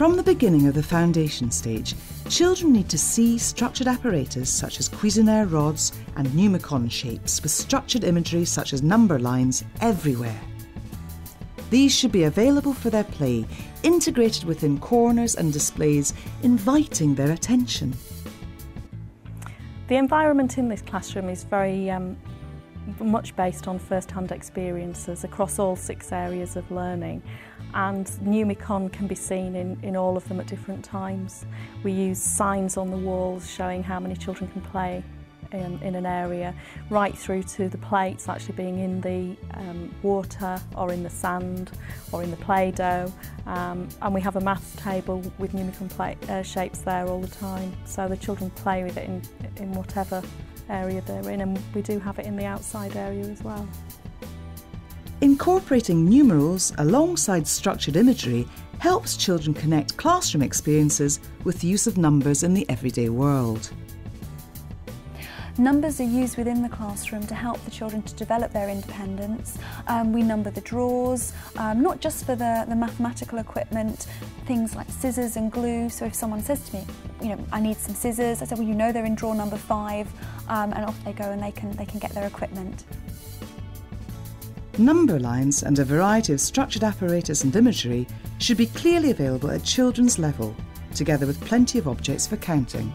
From the beginning of the foundation stage, children need to see structured apparatus such as Cuisenaire rods and Numicon shapes with structured imagery such as number lines everywhere. These should be available for their play, integrated within corners and displays, inviting their attention. The environment in this classroom is very um, much based on first-hand experiences across all six areas of learning and Numicon can be seen in, in all of them at different times. We use signs on the walls showing how many children can play in, in an area, right through to the plates actually being in the um, water or in the sand or in the Play-Doh. Um, and we have a maths table with Numicon play, uh, shapes there all the time. So the children play with it in, in whatever area they're in and we do have it in the outside area as well. Incorporating numerals alongside structured imagery helps children connect classroom experiences with the use of numbers in the everyday world. Numbers are used within the classroom to help the children to develop their independence. Um, we number the drawers, um, not just for the, the mathematical equipment, things like scissors and glue. So if someone says to me, you know, I need some scissors, I say, well, you know they're in drawer number five, um, and off they go and they can, they can get their equipment. Number lines and a variety of structured apparatus and imagery should be clearly available at children's level, together with plenty of objects for counting.